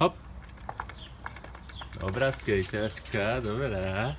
Hop. Dobrá skejťačka, dobrá.